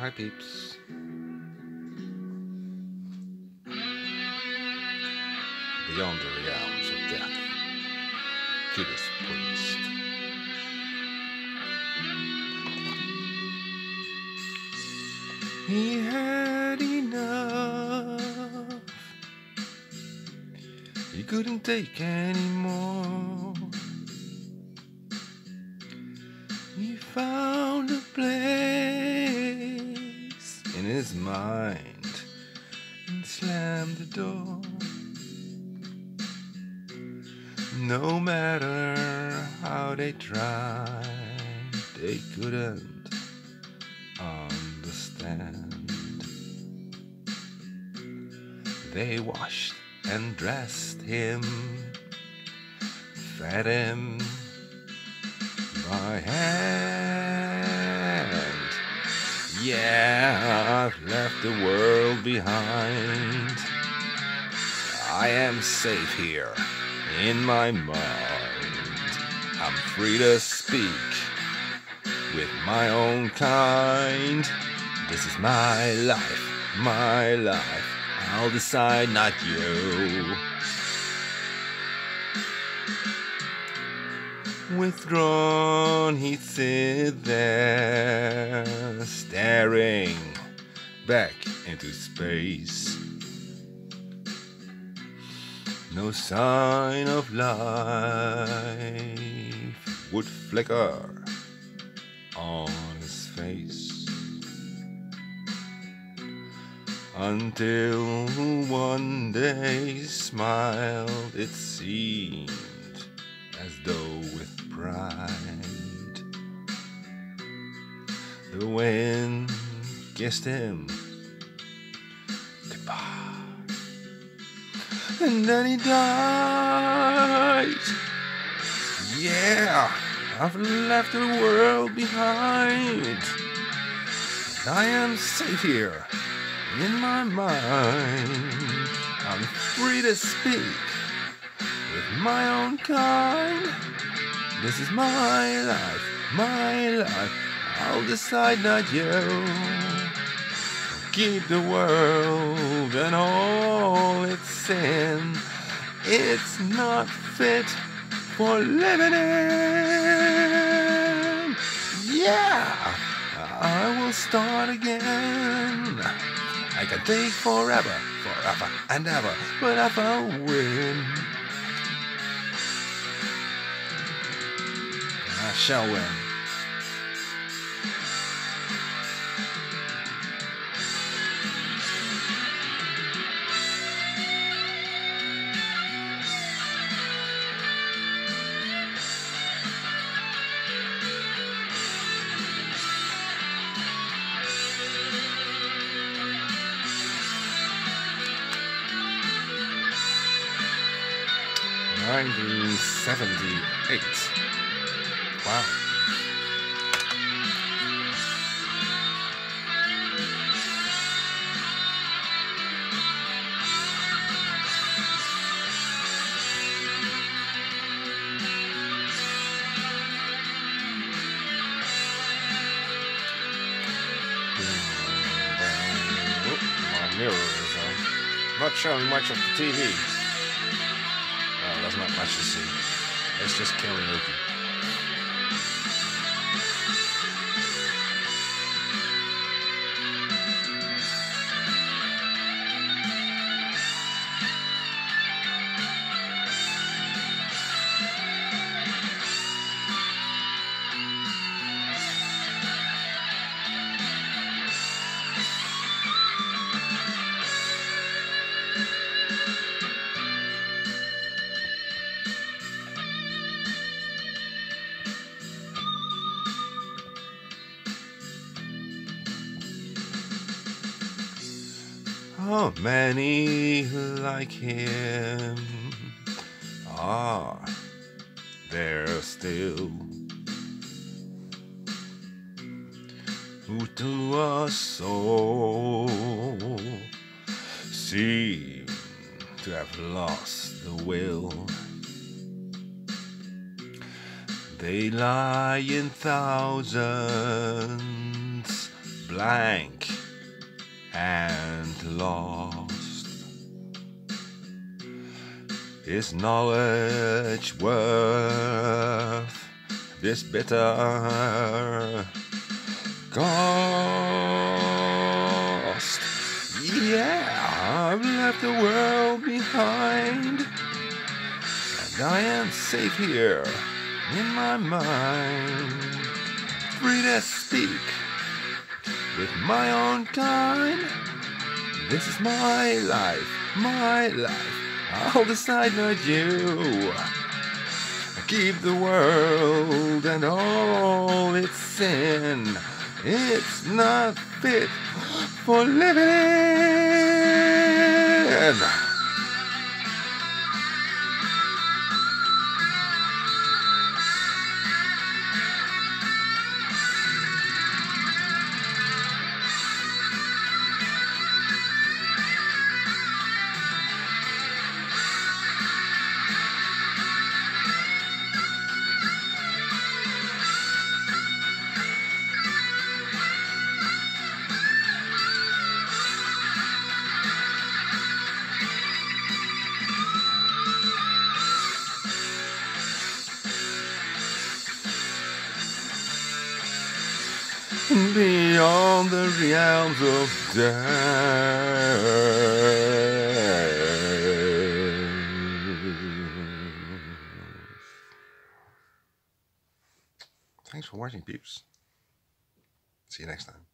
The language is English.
Hi, peeps. Beyond the realms of death, Judas Priest. He had enough. He couldn't take anymore. He found a place mind and slammed the door. No matter how they tried, they couldn't understand. They washed and dressed him, fed him by hand. Yeah, the world behind. I am safe here in my mind. I'm free to speak with my own kind. This is my life, my life. I'll decide, not you. Withdrawn, he'd sit there, staring back into space. No sign of life would flicker on his face until one day smiled. It seemed as though with pride. The wind kissed him goodbye. And then he died. Yeah, I've left the world behind. I am safe here in my mind. I'm free to speak with my own kind. This is my life, my life. I'll decide, not you. Keep the world and all its sin. It's not fit for living in. Yeah, I will start again. I can take forever, forever and ever, but if I win, I shall win. Nineteen seventy-eight. Wow. Hmm, oh, my mirror is not showing much of the TV. Not much to see. It's just karaoke. Many like him ah, are there still? Who to us so seem to have lost the will? They lie in thousands blank and lost. Is knowledge worth this bitter cost? Yeah, I've left the world behind, and I am safe here in my mind, free to speak with my own kind. This is my life, my life. I'll decide, not you. I keep the world and all its sin. It's not fit for living. Beyond the realms of death. Thanks for watching, peeps. See you next time.